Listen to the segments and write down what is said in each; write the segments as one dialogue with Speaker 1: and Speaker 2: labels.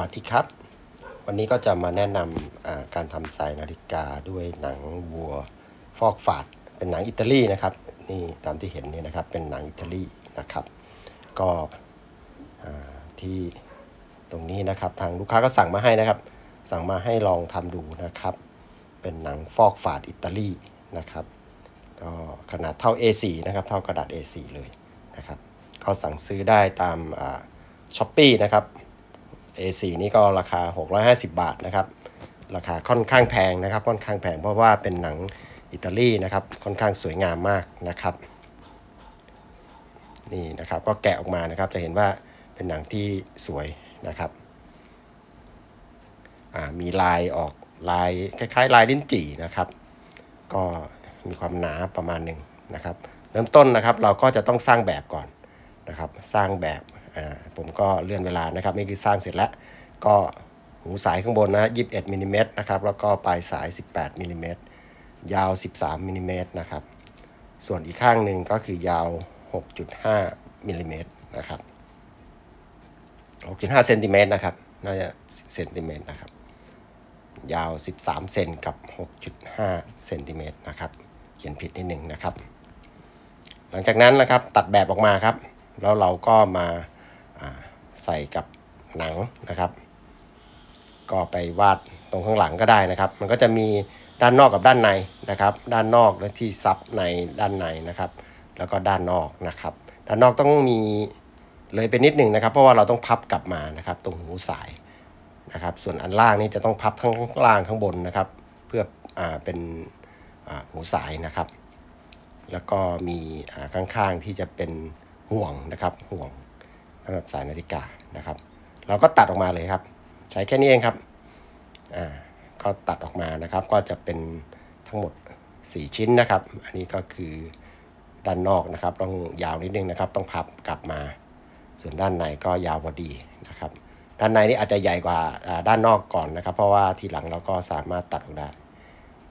Speaker 1: วัสดีครับ วันนี้ก็จะมาแนะนำการทำสายนาฬิกาด้วยหนังวัวฟอกฝาด เป็นหนังอิตาลีนะครับ นี่ตามที่เห็นนี่นะครับ เป็นหนังอิตาลีนะครับ ก็ที่ตรงนี้นะครับ ทางลูกค้าก็สั่งมาให้นะครับ สั่งมาให้ลองทำดูนะครับ เป็นหนังฟอกฝาดอิตาลีนะครับ ก็ขนาดเท่า A4 นะครับ เท่ากระดาษ A4 เลยนะครับเขาสั่งซื้อได้ตามช้อปปี้นะครับ A4 นี่ก็ราคา 650 บาทนะครับ ราคาค่อนข้างแพงนะครับ ค่อนข้างแพงเพราะว่าเป็นหนังอิตาลีนะครับ ค่อนข้างสวยงามมากนะครับ นี่นะครับก็แกะออกมานะครับ จะเห็นว่าเป็นหนังที่สวยนะครับ มีลายออกลายคล้ายๆ ลายลิ้นจี่นะครับ ก็มีความหนาประมาณหนึ่งนะครับ เริ่มต้นนะครับเราก็จะต้องสร้างแบบก่อนนะครับ สร้างแบบ ผมก็เลื่อนเวลานะครับนี่คือสร้างเสร็จแล้ว ก็หูสายข้างบนนะ21มิลิเมตรนะครับแล้วก็ปลายสาย 18มิลิเมตรยาว 13มิลิเมตรนะครับ ส่วนอีกข้างหนึ่งก็คือยาว 6.5มิลิเมตรนะครับ 6.5เซนติเมตรนะครับ น่าจะเซนติเมตรนะครับ ยาว 13 เซนกับ 6.5เซนติเมตรนะครับ เขียนผิดนิดหนึ่งนะครับ หลังจากนั้นนะครับตัดแบบออกมาครับ แล้วเราก็มา ใส่กับหนังนะครับ ก็ไปวาดตรงข้างหลังก็ได้นะครับ มันก็จะมีด้านนอกกับด้านในนะครับ ด้านนอกและที่ซับในด้านในนะครับ แล้วก็ด้านนอกนะครับ ด้านนอกต้องมีเลยไปนิดหนึ่งนะครับ เพราะว่าเราต้องพับกลับมานะครับ ตรงหูสายนะครับ ส่วนอันล่างนี่จะต้องพับข้างล่างข้างบนนะครับ เพื่ออเป็นหูสายนะครับ แล้วก็มีข้างๆที่จะเป็นห่วงนะครับห่วง สำหรับสายนาฬิกานะครับ เราก็ตัดออกมาเลยครับ ใช้แค่นี้เองครับอ่าก็ตัดออกมานะครับ ก็จะเป็นทั้งหมด 4 ชิ้นนะครับ อันนี้ก็คือด้านนอกนะครับ ต้องยาวนิดนึงนะครับ ต้องพับกลับมา ส่วนด้านในก็ยาวพอดีนะครับ ด้านในนี่อาจจะใหญ่กว่าด้านนอกก่อนนะครับ เพราะว่าทีหลังเราก็สามารถตัดออกได้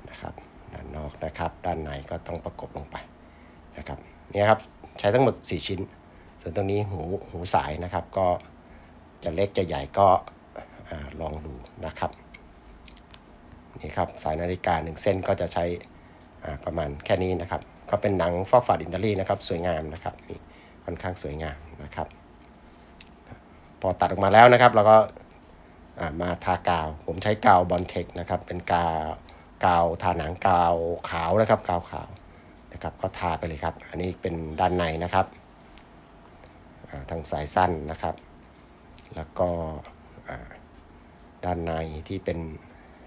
Speaker 1: นะครับ ด้านนอกนะครับ ด้านในก็ต้องประกบลงไปนะครับนี่ครับใช้ทั้งหมด 4 ชิ้น ส่วนตรงนี้หูหูสายนะครับ ก็จะเล็กจะใหญ่ก็ลองดูนะครับนี่ครับสายนาฬิกาหนึ่งเส้นก็จะใช้ประมาณแค่นี้นะครับ ก็เป็นหนังฟอกฝาดอินเตอรี่นะครับ สวยงามนะครับนี่ค่อนข้างสวยงามนะครับ พอตัดออกมาแล้วนะครับ เราก็มาทากาว ผมใช้กาวบอลเทคนะครับ เป็นกาวกาวทาหนังกาวขาวนะครับ กาวขาวนะครับ ก็ทาไปเลยครับ อันนี้เป็นด้านในนะครับ ทางสายสั้นนะครับ แล้วก็ด้านในที่เป็น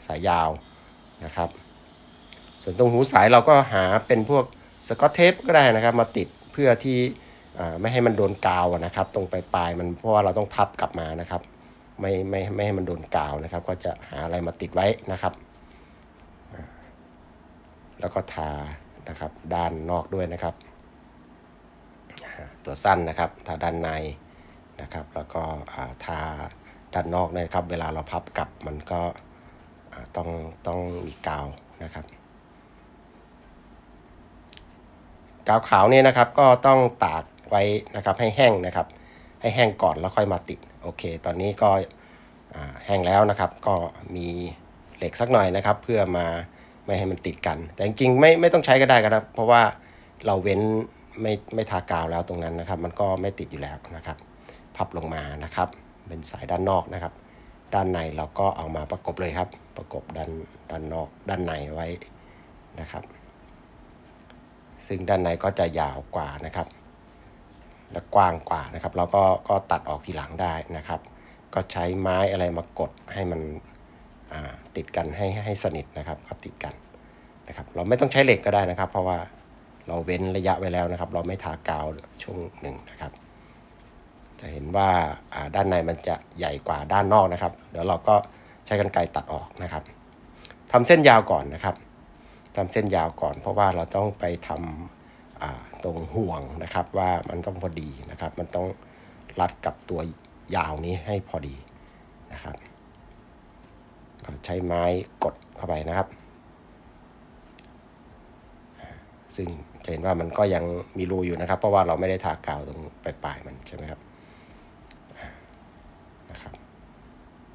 Speaker 1: สายยาวนะครับ ส่วนตรงหูสายเราก็หาเป็นพวกสกอตเทปก็ได้นะครับ มาติดเพื่อที่ไม่ให้มันโดนกาวนะครับ ตรงปลายๆมันเพราะว่าเราต้องพับกลับมานะครับ ไม่ไม่ไม่ให้มันโดนกาวนะครับ ก็จะหาอะไรมาติดไว้นะครับ แล้วก็ทานะครับด้านนอกด้วยนะครับ ตัวสั้นนะครับ ทาด้านในนะครับ แล้วก็ทาด้านนอกนะครับ เวลาเราพับกลับมันก็ต้องต้องมีกาวนะครับ กาวขาวเนี่ยนะครับก็ต้องตากไว้นะครับให้แห้งนะครับ ให้แห้งก่อนแล้วค่อยมาติดโอเค ตอนนี้ก็แห้งแล้วนะครับ ก็มีเหล็กสักหน่อยนะครับ เพื่อมาไม่ให้มันติดกัน แต่จริงๆไม่ไม่ต้องใช้ก็ได้ครับ เพราะว่าเราเว้น ไม่ไม่ทากาวแล้วตรงนั้นนะครับ มันก็ไม่ติดอยู่แล้วนะครับ พับลงมานะครับ เป็นสายด้านนอกนะครับ ด้านในเราก็เอามาประกบเลยครับ ประกบด้านด้านนอกด้านในไว้นะครับ ซึ่งด้านในก็จะยาวกว่านะครับ และกว้างกว่านะครับ เราก็ก็ตัดออกทีหลังได้นะครับ ก็ใช้ไม้อะไรมากดให้มันติดกันให้ให้สนิทนะครับก็ติดกันนะครับ เราไม่ต้องใช้เหล็กก็ได้นะครับ เพราะว่า เราเว้นระยะไว้แล้วนะครับ เราไม่ทากาวช่วงหนึ่งนะครับ จะเห็นว่าด้านในมันจะใหญ่กว่าด้านนอกนะครับ เดี๋ยวเราก็ใช้กันไกรตัดออกนะครับทำเส้นยาวก่อนนะครับทำเส้นยาวก่อน เพราะว่าเราต้องไปทำตรงห่วงนะครับว่ามันต้องพอดีนะครับ มันต้องรัดกับตัวยาวนี้ให้พอดีนะครับใช้ไม้กดเข้าไปนะครับ ซึ่ง จะเห็นว่ามันก็ยังมีรูอยู่นะครับ เพราะว่าเราไม่ได้ทากาวตรงปลายๆมันใช่ไหมครับนะครับ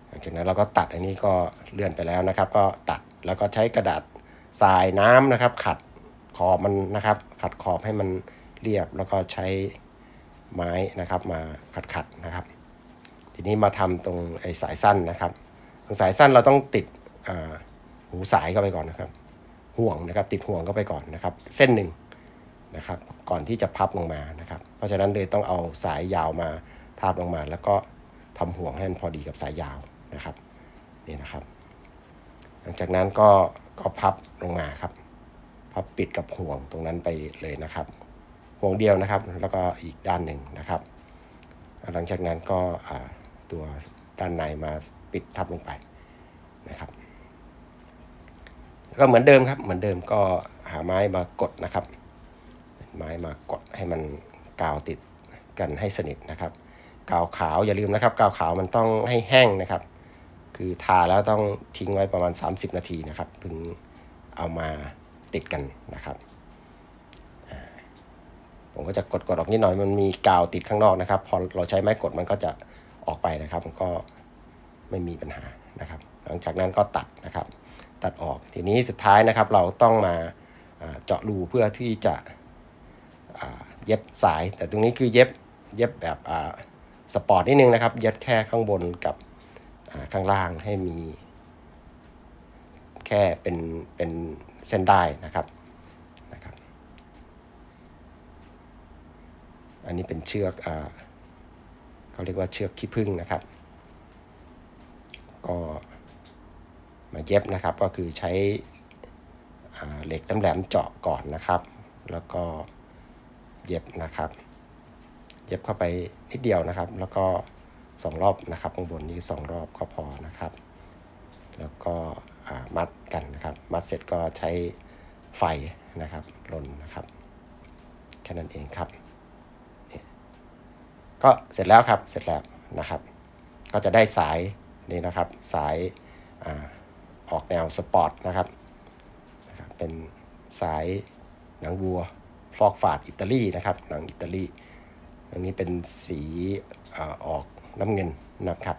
Speaker 1: หลังจากนั้นเราก็ตัดอันนี้ก็เลื่อนไปแล้วนะครับ ก็ตัดแล้วก็ใช้กระดาษทรายน้ำนะครับ ขัดขอบมันนะครับ ขัดขอบให้มันเรียบแล้วก็ใช้ไม้นะครับมาขัดขัดนะครับ ทีนี้มาทำตรงไอ้สายสั้นนะครับ ตรงสายสั้นเราต้องติดหูสายเข้าไปก่อนนะครับ ห่วงนะครับ ติดห่วงเข้าไปก่อนนะครับ เส้นหนึ่ง นะครับ ก่อนที่จะพับลงมานะครับ เพราะฉะนั้นเลยต้องเอาสายยาวมาทาบลงมา แล้วก็ทำห่วงให้มันพอดีกับสายยาวนะครับนี่นะครับ หลังจากนั้นก็ก็พับลงมาครับ พับปิดกับห่วงตรงนั้นไปเลยนะครับ ห่วงเดียวนะครับ แล้วก็อีกด้านหนึ่งนะครับ หลังจากนั้นก็ตัวด้านในมาปิดทับลงไปนะครับ ก็เหมือนเดิมครับ เหมือนเดิมก็หาไม้มากดนะครับ ไม้มากดให้มันกาวติดกันให้สนิทนะครับ กาวขาวอย่าลืมนะครับ กาวขาวมันต้องให้แห้งนะครับ คือทาแล้วต้องทิ้งไว้ประมาณ 30 นาทีนะครับถึงเอามาติดกันนะครับผมก็จะกดกดออกนิดหน่อยมันมีกาวติดข้างนอกนะครับ พอเราใช้ไม้กดมันก็จะออกไปนะครับ มันก็ไม่มีปัญหานะครับ หลังจากนั้นก็ตัดนะครับ ตัดออกทีนี้สุดท้ายนะครับ เราต้องมาเจาะรูเพื่อที่จะ เย็บสาย แต่ตรงนี้คือเย็บเย็บแบบสปอร์ตนิดนึงนะครับ เย็บแค่ข้างบนกับข้างล่างให้มี แค่เป็นเป็นเส้นได้นะครับนะครับ อันนี้เป็นเชือกอเขาเรียกว่าเชือกขี้ผึ้งนะครับ ก็มาเย็บนะครับก็คือใช้เหล็กแหลมเจาะก่อนนะครับ แล้วก็ เย็บนะครับ เย็บเข้าไปนิดเดียวนะครับ แล้วก็สองรอบนะครับข้างบนนี้สองรอบก็พอนะครับ แล้วก็มัดกันนะครับ มัดเสร็จก็ใช้ไฟนะครับลนนะครับแค่นั้นเองครับก็เสร็จแล้วครับเสร็จแล้วนะครับ ก็จะได้สายนี่นะครับสายอออกแนวสปอร์ตนะครับนะครับ เป็นสายหนังวัว ฟอกฝาดอิตาลีนะครับหนังอิตาลีอันนี้เป็นสีออกน้ำเงินนะครับ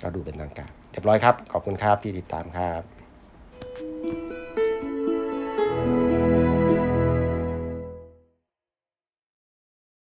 Speaker 1: เราดูเป็นทางการ เรียบร้อยครับ ขอบคุณครับที่ติดตามครับ